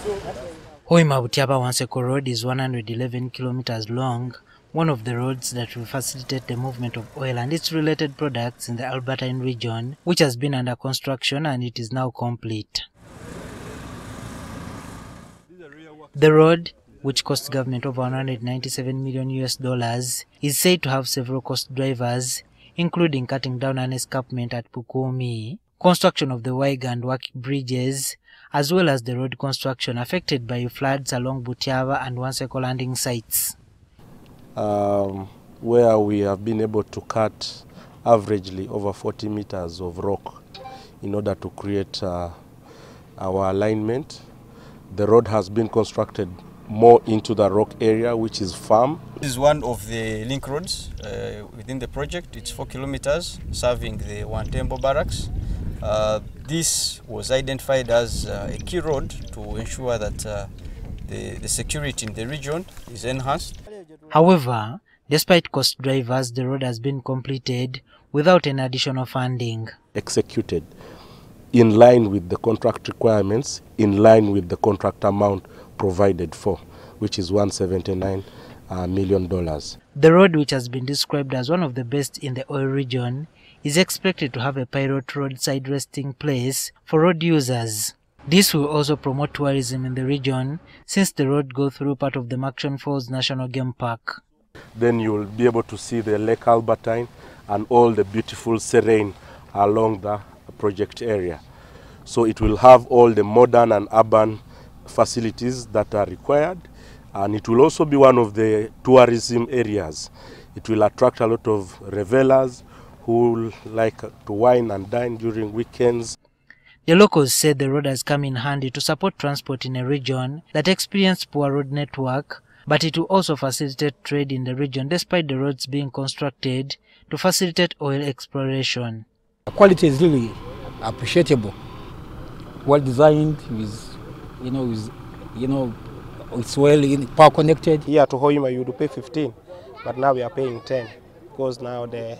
Hoima Butiaba Wanseko Road is 111 kilometers long, one of the roads that will facilitate the movement of oil and its related products in the Albertine region, which has been under construction and it is now complete. The road, which cost government over 197 million US dollars, is said to have several cost drivers, including cutting down an escarpment at Pukumi, construction of the Waiga and Waki bridges, as well as the road construction affected by floods along Butiaba and Wanseko landing sites. um, where we have been able to cut averagely over 40 meters of rock in order to create uh, our alignment. The road has been constructed more into the rock area, which is firm. This is one of the link roads uh, within the project. It's four kilometers serving the Wantembo barracks. Uh, this was identified as uh, a key road to ensure that uh, the, the security in the region is enhanced. However, despite cost drivers, the road has been completed without any additional funding. executed in line with the contract requirements, in line with the contract amount provided for, which is 179 uh, million dollars. The road, which has been described as one of the best in the oil region, is expected to have a pilot roadside resting place for road users. This will also promote tourism in the region since the road goes through part of the Murchison Falls National Game Park. Then you will be able to see the Lake Albertine and all the beautiful terrain along the project area. So it will have all the modern and urban facilities that are required and it will also be one of the tourism areas. It will attract a lot of revelers who like to wine and dine during weekends. The locals said the road has come in handy to support transport in a region that experienced poor road network, but it will also facilitate trade in the region despite the roads being constructed to facilitate oil exploration. The quality is really appreciable, well designed, with you know, with you know, it's well in- power connected. Here to Hoima you would pay 15, but now we are paying 10 because now the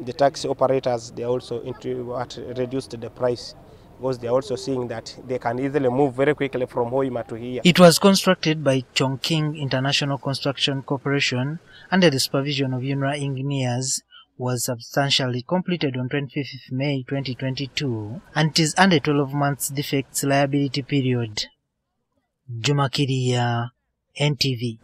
the taxi operators they also reduced the price because they are also seeing that they can easily move very quickly from Hoima to here. It was constructed by Chongqing International Construction Corporation under the supervision of UNRA engineers was substantially completed on 25th May 2022 and is under 12 months defects liability period. Juma Kiria, NTV.